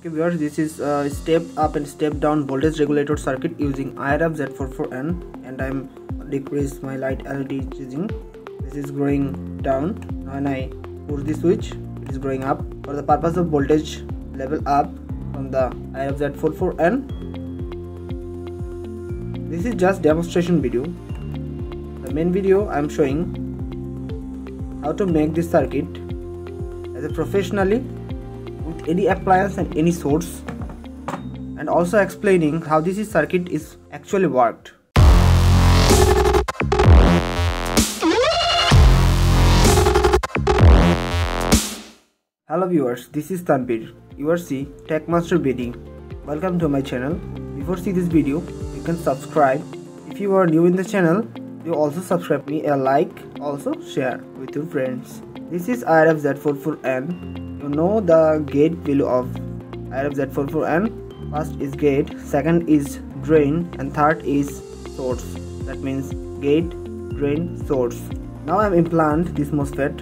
Okay viewers, this is a step up and step down voltage regulator circuit using IRF Z44N and I'm decrease my light LED using this is going down. When I push the switch it is going up. For the purpose of voltage level up from the IRF Z44N this is just demonstration video. The main video I'm showing how to make this circuit as a professionally any appliance and any source and also explaining how this circuit is actually worked. Hello viewers, this is Tanbir. You are see Techmaster BD. Welcome to my channel. Before see this video, you can subscribe. If you are new in the channel, you also subscribe me a like, also share with your friends. This is IRF Z44N you know the gate value of IRF-Z44N first is gate second is drain and third is source. That means gate drain source. Now I'm implant this MOSFET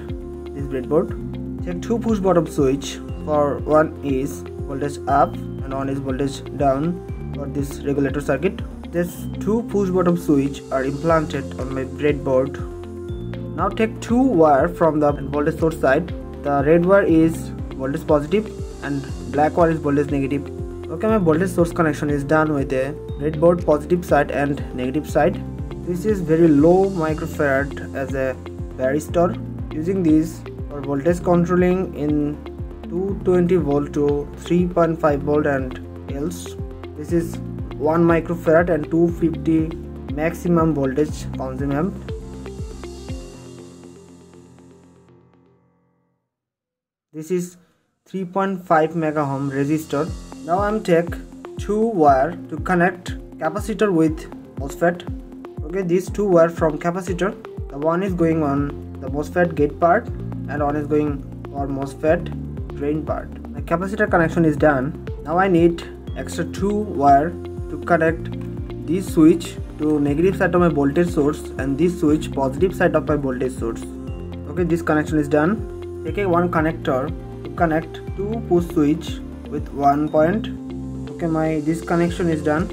this breadboard. Check two push bottom switch. For one is voltage up and one is voltage down for this regulator circuit. These two push bottom switch are implanted on my breadboard now take two wire from the voltage source side. The red wire is voltage positive and black wire is voltage negative. Okay my voltage source connection is done with a breadboard positive side and negative side. This is very low microfarad as a varistor using this for voltage controlling in 220 volt to 3.5 volt and else this is 1 microfarad and 250 maximum voltage consume this is 3.5 mega ohm resistor. Now i'm take two wire to connect capacitor with MOSFET. Okay these two wire from capacitor the one is going on the MOSFET gate part and one is going for MOSFET drain part. The capacitor connection is done. Now I need extra two wire to connect this switch to negative side of my voltage source and this switch positive side of my voltage source. Okay this connection is done take a one connector. To connect two push switch with one point. Okay my this connection is done.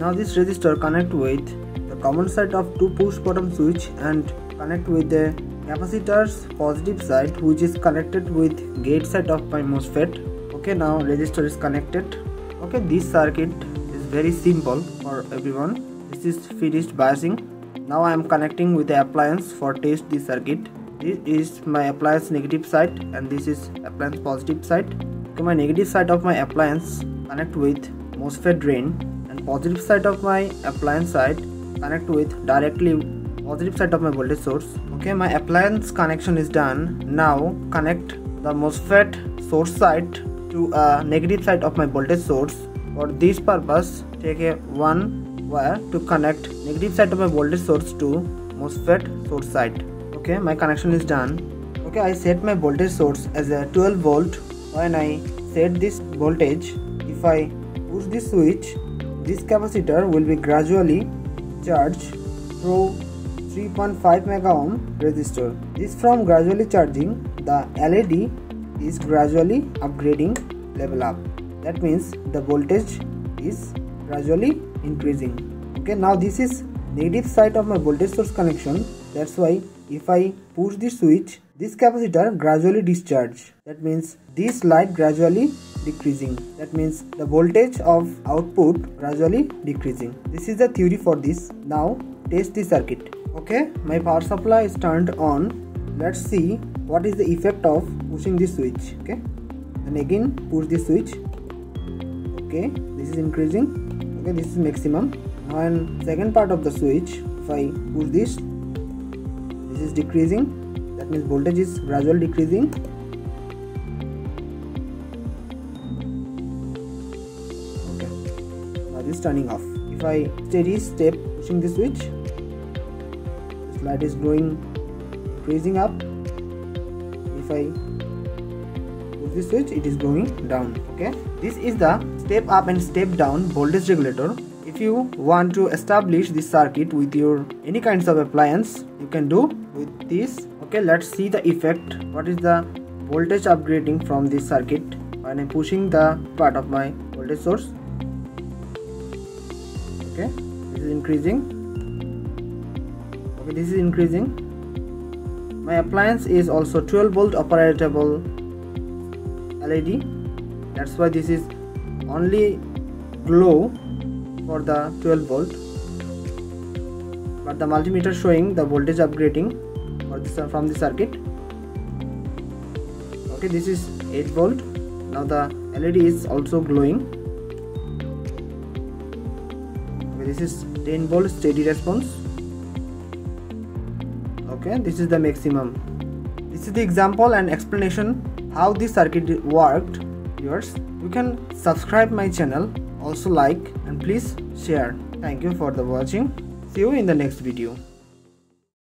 Now this resistor connect with the common side of two push bottom switch and connect with the capacitor's positive side which is connected with gate side of my MOSFET. Okay now resistor is connected. Okay this circuit is very simple for everyone. This is finished biasing. Now I am connecting with the appliance for test this circuit this is my appliance negative side and this is appliance positive side okay my negative side of my appliance connect with MOSFET drain and positive side of my appliance side connect with directly positive side of my voltage source. Okay my appliance connection is done. Now connect the MOSFET source side to a negative side of my voltage source. For this purpose take a one wire to connect negative side of my voltage source to MOSFET source side okay my connection is done. Okay i set my voltage source as a 12 volt when i set this voltage. If i push this switch this capacitor will be gradually charged through 3.5 mega ohm resistor. This from gradually charging the led is gradually upgrading level up. That means the voltage is gradually increasing. Okay now this is negative side of my voltage source connection. That's why if I push the switch, this capacitor gradually discharge. That means this light gradually decreasing. That means the voltage of output gradually decreasing. This is the theory for this. Now test the circuit. Okay, my power supply is turned on. Let's see what is the effect of pushing this switch. Okay, and again push the switch. Okay, this is increasing. Okay, this is maximum. In second part of the switch, if I push this this is decreasing. That means voltage is gradually decreasing. Okay. Now this is turning off. If I steady step pushing the switch this light is going increasing up. If I push the switch it is going down. Okay. This is the step up and step down voltage regulator if you want to establish this circuit with your any kinds of appliance you can do with this. Okay let's see the effect. What is the voltage upgrading from this circuit? When I'm pushing the part of my voltage source? Okay this is increasing. Okay this is increasing. My appliance is also 12 volt operatable LED that's why this is only glow for the 12 volt. But the multimeter showing the voltage upgrading this from the circuit. Okay this is 8 volt. Now the LED is also glowing. Okay this is 10 volt steady response. Okay this is the maximum. This is the example and explanation how this circuit worked. Viewers you can subscribe my channel also like and please share. Thank you for the watching. See you in the next video